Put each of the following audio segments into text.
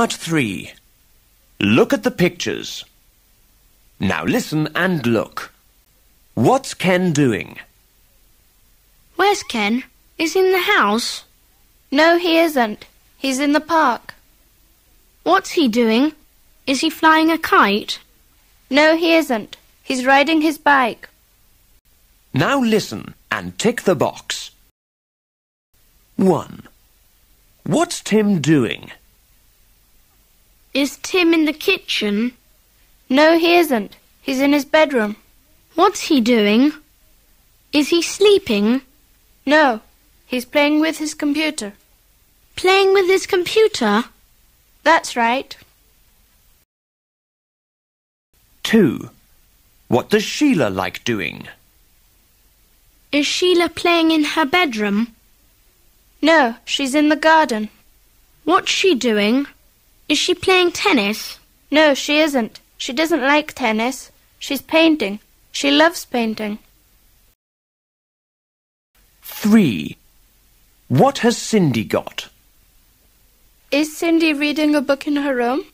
Part 3. Look at the pictures. Now listen and look. What's Ken doing? Where's Ken? Is he in the house? No, he isn't. He's in the park. What's he doing? Is he flying a kite? No, he isn't. He's riding his bike. Now listen and tick the box. 1. What's Tim doing? Is Tim in the kitchen? No, he isn't. He's in his bedroom. What's he doing? Is he sleeping? No, he's playing with his computer. Playing with his computer? That's right. 2. What does Sheila like doing? Is Sheila playing in her bedroom? No, she's in the garden. What's she doing? Is she playing tennis? No, she isn't. She doesn't like tennis. She's painting. She loves painting. 3. What has Cindy got? Is Cindy reading a book in her room?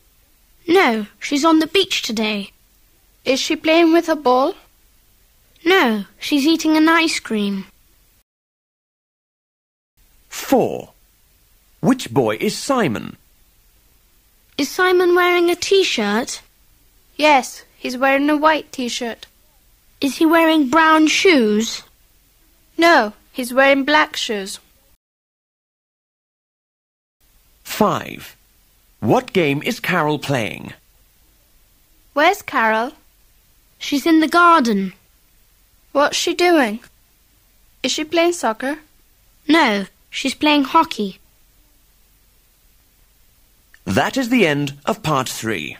No, she's on the beach today. Is she playing with a ball? No, she's eating an ice cream. 4. Which boy is Simon? Is Simon wearing a t-shirt? Yes, he's wearing a white t-shirt. Is he wearing brown shoes? No, he's wearing black shoes. 5. What game is Carol playing? Where's Carol? She's in the garden. What's she doing? Is she playing soccer? No, she's playing hockey. That is the end of part 3.